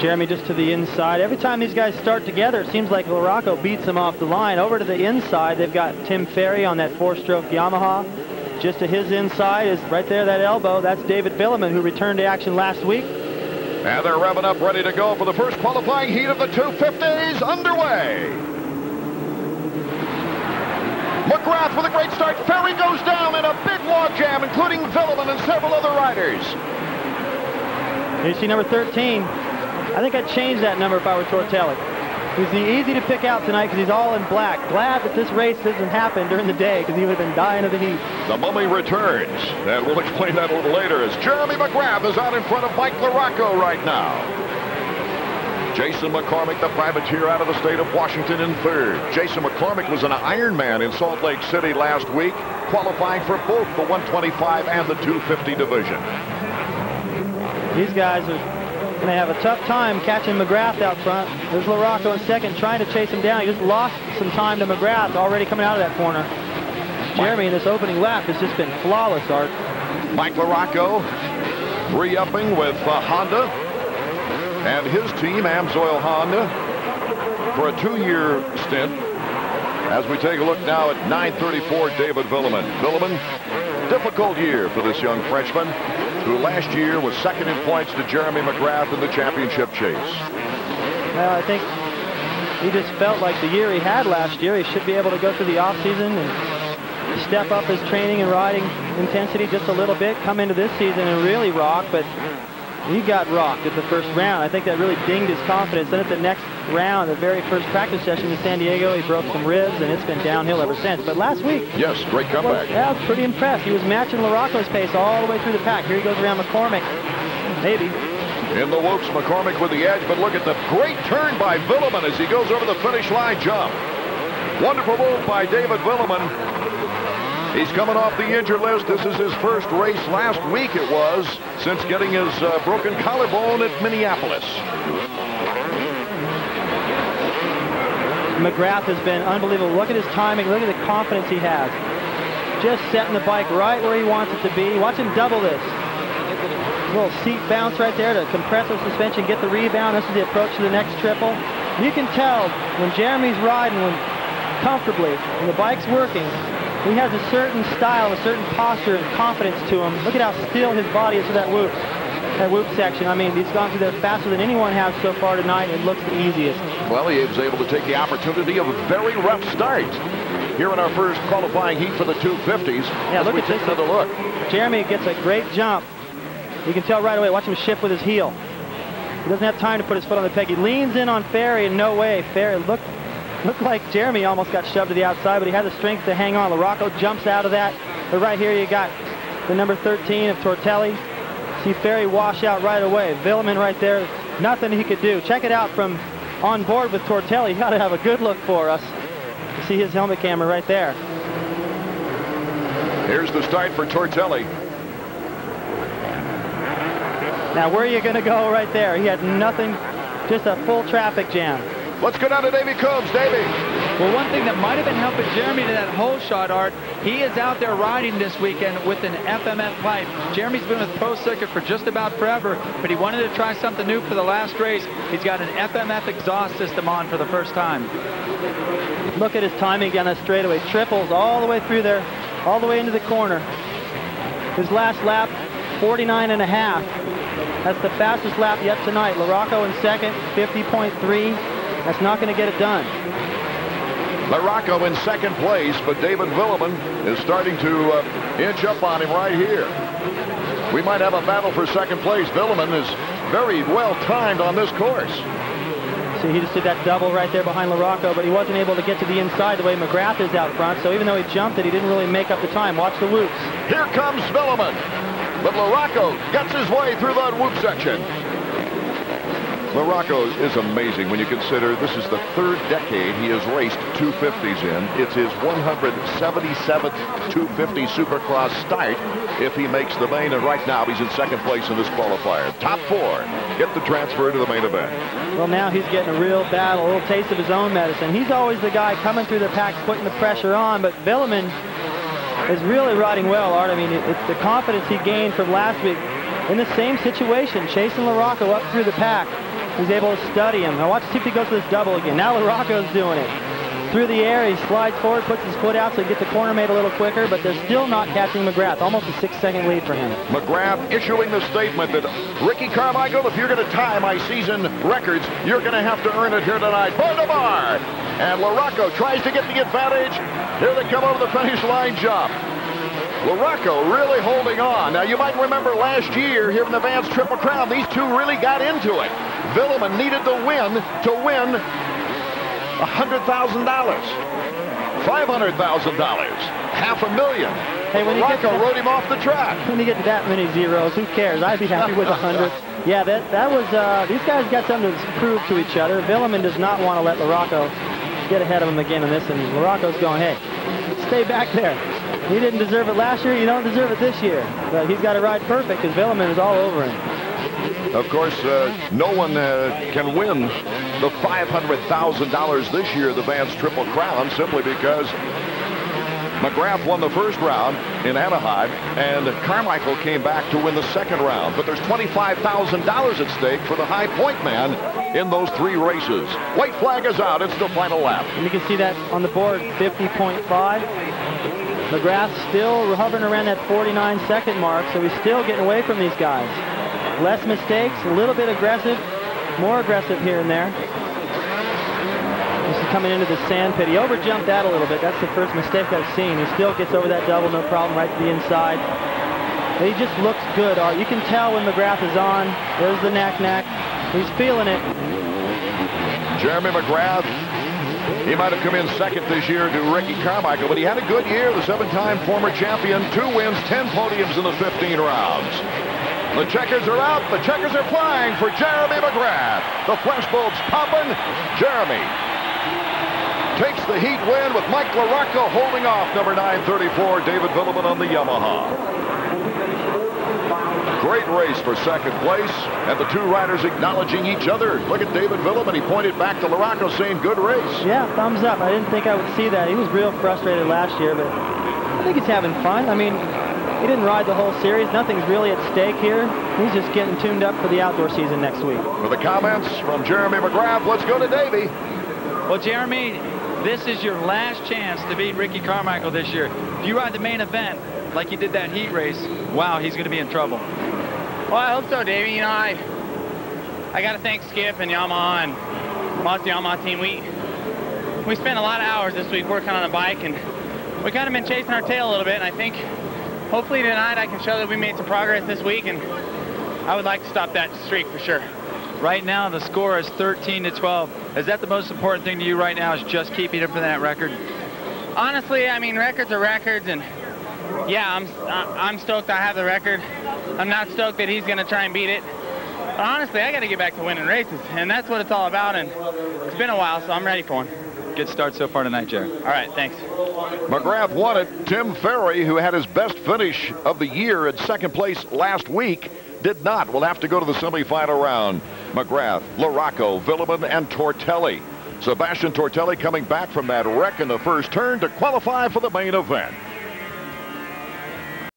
Jeremy just to the inside. Every time these guys start together, it seems like LaRocco beats them off the line. Over to the inside, they've got Tim Ferry on that four-stroke Yamaha. Just to his inside is right there, that elbow. That's David Vuillemin, who returned to action last week. And they're revving up, ready to go for the first qualifying heat of the 250s underway. McGrath with a great start. Ferry goes down in a big log jam, including Vuillemin and several other riders. You see number 13. I think I'd change that number if I were Tortelli. He's easy to pick out tonight because he's all in black. Glad that this race doesn't happen during the day because he would have been dying of the heat. The mummy returns, and we'll explain that a little later as Jeremy McGrath is out in front of Mike LaRocco right now. Jason McCormick, the privateer out of the state of Washington in third. Jason McCormick was an Ironman in Salt Lake City last week, qualifying for both the 125 and the 250 division. These guys are going to have a tough time catching McGrath out front. There's LaRocco in second trying to chase him down. He just lost some time to McGrath already coming out of that corner. Jeremy in this opening lap has just been flawless, Art. Mike LaRocco re-upping with uh, Honda and his team, Amsoil Honda, for a two-year stint. As we take a look now at 934, David Vuillemin. Vuillemin, difficult year for this young Frenchman who last year was second in points to Jeremy McGrath in the championship chase. Well, I think he just felt like the year he had last year, he should be able to go through the offseason and step up his training and riding intensity just a little bit, come into this season and really rock, but he got rocked at the first round. I think that really dinged his confidence. Then at the next round, the very first practice session in San Diego, he broke some ribs, and it's been downhill ever since. But last week... Yes, great comeback. Was, yeah, I was pretty impressed. He was matching LaRocco's pace all the way through the pack. Here he goes around McCormick. Maybe. In the whoops, McCormick with the edge, but look at the great turn by Vuillemin as he goes over the finish line jump. Wonderful move by David Vuillemin. He's coming off the injured list. This is his first race last week it was since getting his uh, broken collarbone at Minneapolis. McGrath has been unbelievable. Look at his timing. Look at the confidence he has. Just setting the bike right where he wants it to be. Watch him double this. Little seat bounce right there to compress the suspension, get the rebound. This is the approach to the next triple. You can tell when Jeremy's riding when comfortably, when the bike's working, he has a certain style, a certain posture and confidence to him. Look at how still his body is for that whoop. That whoop section. I mean, he's gone through that faster than anyone has so far tonight. It looks the easiest. Well, he was able to take the opportunity of a very rough start here in our first qualifying heat for the 250s. Yeah, look at this. Another look. Jeremy gets a great jump. You can tell right away. Watch him shift with his heel. He doesn't have time to put his foot on the peg. He leans in on Ferry, and no way. Ferry, look, Looked like Jeremy almost got shoved to the outside, but he had the strength to hang on. LaRocco jumps out of that. But right here you got the number 13 of Tortelli. See Ferry wash out right away. Vuillemin right there. Nothing he could do. Check it out from on board with Tortelli. You got to have a good look for us. You see his helmet camera right there. Here's the start for Tortelli. Now where are you going to go right there? He had nothing, just a full traffic jam. Let's go down to Davey Coombs. Davey. Well, one thing that might have been helping Jeremy to that hole shot, Art, he is out there riding this weekend with an FMF pipe. Jeremy's been with Pro Circuit for just about forever, but he wanted to try something new for the last race. He's got an FMF exhaust system on for the first time. Look at his timing down that straightaway. Triples all the way through there, all the way into the corner. His last lap, 49 and a half. That's the fastest lap yet tonight. LaRocco in second, 50.3. That's not going to get it done. LaRocco in second place, but David Vuillemin is starting to uh, inch up on him right here. We might have a battle for second place. Vuillemin is very well timed on this course. See, he just did that double right there behind LaRocco, but he wasn't able to get to the inside the way McGrath is out front. So even though he jumped it, he didn't really make up the time. Watch the whoops. Here comes Vuillemin. But LaRocco gets his way through that whoop section. LaRocco is amazing when you consider this is the third decade he has raced 250s in. It's his 177th 250 Supercross start if he makes the main, and right now he's in second place in this qualifier. Top four get the transfer to the main event. Well, now he's getting a real battle, a little taste of his own medicine. He's always the guy coming through the pack, putting the pressure on, but Vuillemin is really riding well, Art. I mean, it's the confidence he gained from last week in the same situation, chasing LaRocco up through the pack. He's able to study him. Now watch see if he goes for this double again. Now LaRocco's doing it through the air. He slides forward, puts his foot out so he gets the corner made a little quicker, but they're still not catching McGrath. Almost a six-second lead for him. McGrath issuing the statement that Ricky Carmichael, if you're going to tie my season records, you're going to have to earn it here tonight. To bar. And LaRocco tries to get the advantage. Here they come over the finish line jump. LaRocco really holding on. Now, you might remember last year here in the Vans Triple Crown, these two really got into it. Vuillemin needed the win to win $100,000, $500,000, half a million. Hey, when Rocco you rode him off the track. When you get to that many zeros, who cares? I'd be happy with a 100. Yeah, that, that was, uh, these guys got something to prove to each other. Vuillemin does not want to let LaRocco get ahead of him again in this, and LaRocco's going, hey, stay back there. He didn't deserve it last year, you don't deserve it this year. But he's got to ride perfect because Vuillemin is all over him. Of course, uh, no one uh, can win the $500,000 this year, the Vans Triple Crown, simply because McGrath won the first round in Anaheim, and Carmichael came back to win the second round. But there's $25,000 at stake for the high point man in those three races. White flag is out. It's the final lap. And you can see that on the board, 50.5. McGrath still hovering around that 49 second mark, so he's still getting away from these guys. Less mistakes, a little bit aggressive, more aggressive here and there. This is coming into the sand pit. He overjumped that a little bit. That's the first mistake I've seen. He still gets over that double, no problem, right to the inside. He just looks good, Art. You can tell when McGrath is on. There's the knack-knack. He's feeling it. Jeremy McGrath, he might have come in second this year to Ricky Carmichael, but he had a good year, the seven-time former champion, two wins, 10 podiums in the 15 rounds. The checkers are out. The checkers are flying for Jeremy McGrath. The flashbulbs popping. Jeremy takes the heat win with Mike LaRocco holding off number 934, David Vuillemin on the Yamaha. Great race for second place, and the two riders acknowledging each other. Look at David Vuillemin. He pointed back to LaRocco saying, good race. Yeah, thumbs up. I didn't think I would see that. He was real frustrated last year, but I think he's having fun. I mean, he didn't ride the whole series. Nothing's really at stake here. He's just getting tuned up for the outdoor season next week. For the comments from Jeremy McGrath, let's go to Davey. Well, Jeremy, this is your last chance to beat Ricky Carmichael this year. If you ride the main event like you did that heat race, wow, he's going to be in trouble. Well, I hope so, Davey. You know, I I got to thank Skip and Yamaha and Mazda Yamaha team. We we spent a lot of hours this week working on a bike, and we kind of been chasing our tail a little bit. And I think hopefully tonight I can show that we made some progress this week, and I would like to stop that streak for sure. Right now, the score is 13 to 12. Is that the most important thing to you right now? Is just keeping up for that record? Honestly, I mean, records are records, and yeah, I'm I'm stoked I have the record. I'm not stoked that he's going to try and beat it. But honestly, I got to get back to winning races, and that's what it's all about. And it's been a while, so I'm ready for one. Good start so far tonight, Jerry. All right, thanks. McGrath won it. Tim Ferry, who had his best finish of the year at second place last week, did not. We'll have to go to the semifinal round. McGrath, LaRocco, Vuillemin, and Tortelli. Sebastien Tortelli coming back from that wreck in the first turn to qualify for the main event.